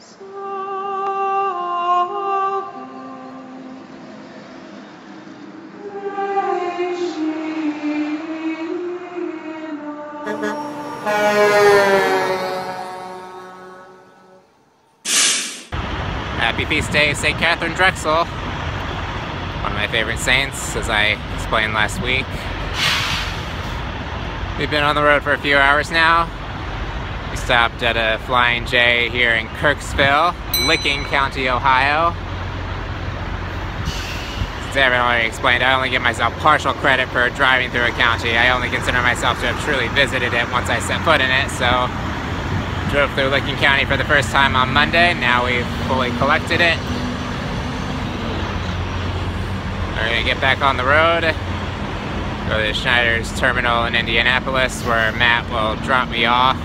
Happy Feast Day, St. Catherine Drexel. One of my favorite saints, as I explained last week. We've been on the road for a few hours now. We stopped at a Flying J here in Kirkersville, Licking County, Ohio. As Evan already explained, I only give myself partial credit for driving through a county. I only consider myself to have truly visited it once I set foot in it, so drove through Licking County for the first time on Monday. Now we've fully collected it. We're gonna get back on the road. Go to Schneider's terminal in Indianapolis where Matt will drop me off.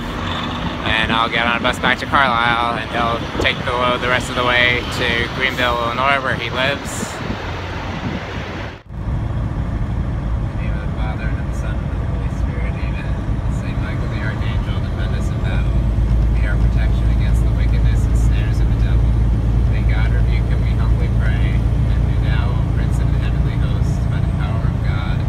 And I'll get on a bus back to Carlisle and he'll take the load the rest of the way to Greenville, Illinois where he lives. In the name of the Father, and of the Son, and of the Holy Spirit, amen. Saint Michael the Archangel, defend us in battle. Be our protection against the wickedness and snares of the devil. May God rebuke him, we humbly pray. And do thou, O Prince of the heavenly host, by the power of God,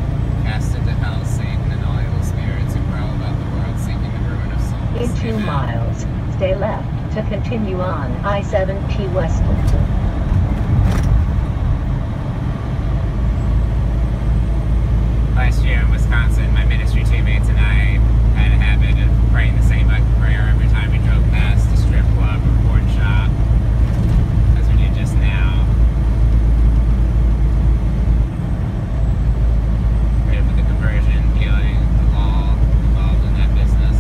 cast into hell Satan and all evil spirits who prowl about the world seeking the ruin of souls. In two Amen. miles, stay left to continue on I-70 westward. Last year in Wisconsin, my ministry teammates and I had a habit of praying the same prayer every time we drove past a strip club or porn shop, as we did just now. Prayed for the conversion, healing of all involved in that business.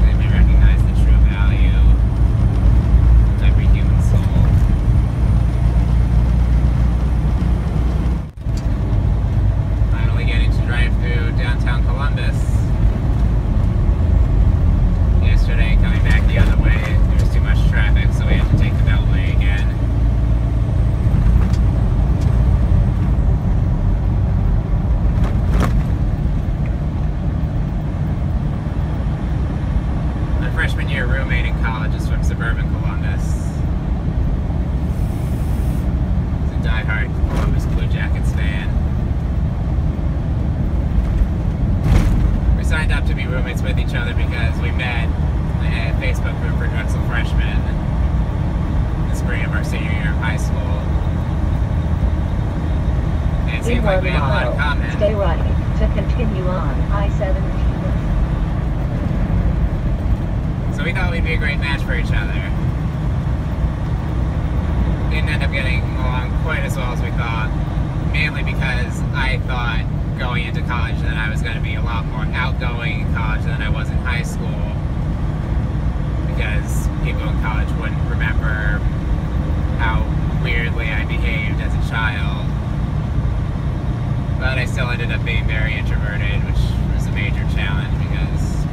They may recognize the true value of every human soul. Finally getting to drive through downtown Columbus. Yesterday, coming back the other way, there was too much traffic, so we had to take the Beltway again. My freshman year roommate in college is from suburban Columbus. He's a diehard Columbus Blue Jackets fan. We signed up to be roommates with each other because we met in a Facebook group for Drexel freshmen in the spring of our senior year of high school. And it In seemed like we had a lot of mile, common. stay right to continue on I-70 we'd be a great match for each other. Didn't end up getting along quite as well as we thought, mainly because I thought going into college that I was going to be a lot more outgoing in college than I was in high school. Because people in college wouldn't remember how weirdly I behaved as a child. But I still ended up being very introverted, which was a major challenge because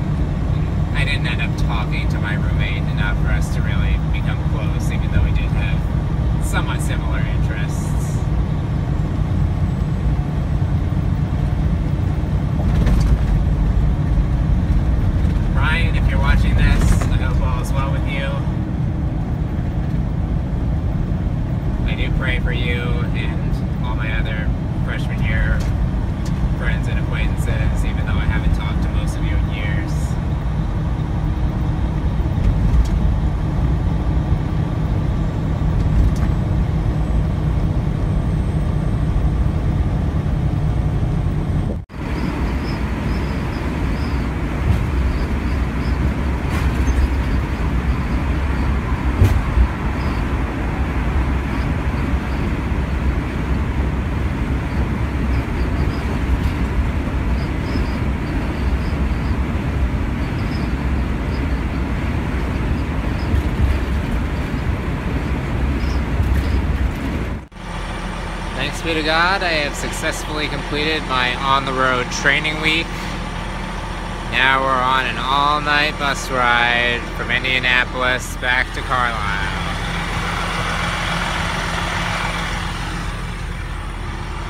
I didn't end up talking to my roommate enough for us to really become close, even though we did have somewhat similar interests. Ryan, if you're watching this, I hope all is well with you. I do pray for you and all my other freshman year friends and acquaintances, even though I haven't talked to most of you in years. Thanks be to God, I have successfully completed my on the road training week. Now we're on an all night bus ride from Indianapolis back to Carlisle.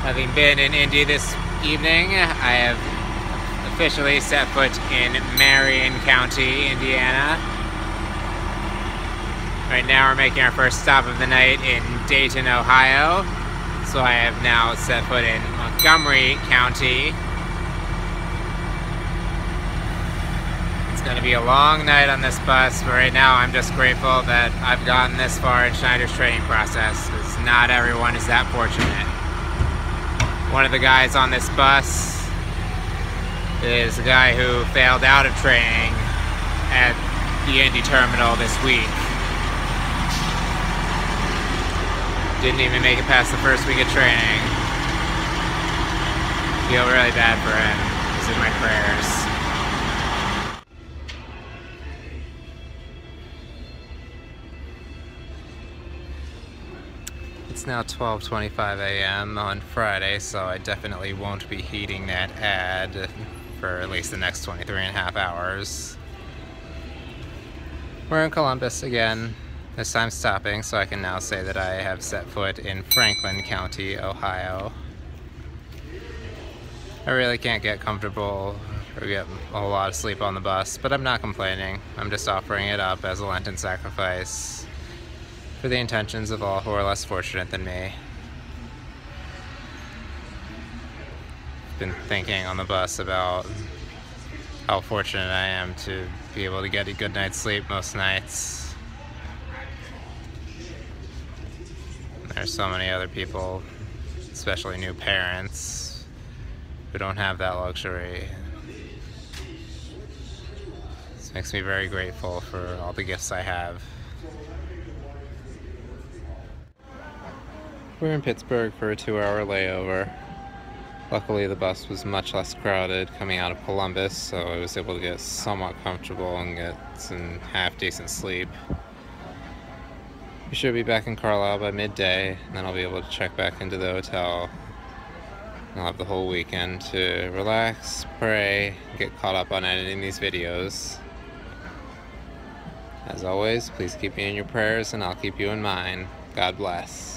Having been in Indy this evening, I have officially set foot in Marion County, Indiana. Right now we're making our first stop of the night in Dayton, Ohio. So I have now set foot in Montgomery County. It's gonna be a long night on this bus, but right now I'm just grateful that I've gotten this far in Schneider's training process, because not everyone is that fortunate. One of the guys on this bus is a guy who failed out of training at the Indy terminal this week. Didn't even make it past the first week of training. Feel really bad for him. He's in my prayers. It's now 12.25 a.m. on Friday, so I definitely won't be heeding that ad for at least the next 23 and a half hours. We're in Columbus again, this time stopping so I can now say that I have set foot in Franklin County, Ohio. I really can't get comfortable or get a whole lot of sleep on the bus, but I'm not complaining. I'm just offering it up as a Lenten sacrifice for the intentions of all who are less fortunate than me. Been thinking on the bus about how fortunate I am to be able to get a good night's sleep most nights. There's so many other people, especially new parents, who don't have that luxury. This makes me very grateful for all the gifts I have. We're in Pittsburgh for a two-hour layover. Luckily, the bus was much less crowded coming out of Columbus, so I was able to get somewhat comfortable and get some half-decent sleep. We should be back in Carlisle by midday, and then I'll be able to check back into the hotel. I'll have the whole weekend to relax, pray, get caught up on editing these videos. As always, please keep me in your prayers, and I'll keep you in mine. God bless.